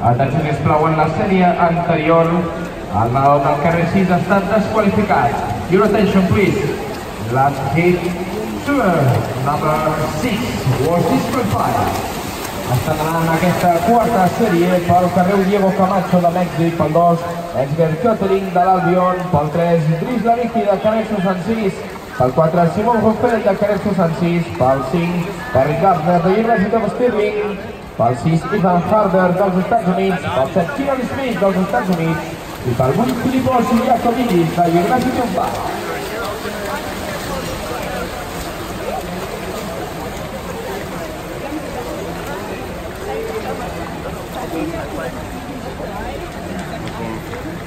Atenció que es plau en la sèrie anterior. El nadó del carrer 6 ha estat desqualificat. Your attention, please. Last hit shooter, number 6, was disqualified. Estan anant aquesta quarta sèrie pel carrer Diego Camacho de Mèxic, pel 2, Edgar Kötering de l'Albion, pel 3, Dries Larigi de Canessos en 6, Pal 4 Simon Ruffel, da Caresto Sansis, Pal 5, Barry Gardner, da University of Stirling, Pal 6, Ivan Harder, dos Estados Unidos, Pal 7, Kieran Smith, dos Estados Unidos, e Pal 8, Filipos Iacovidis, da University of Bath. Thank you.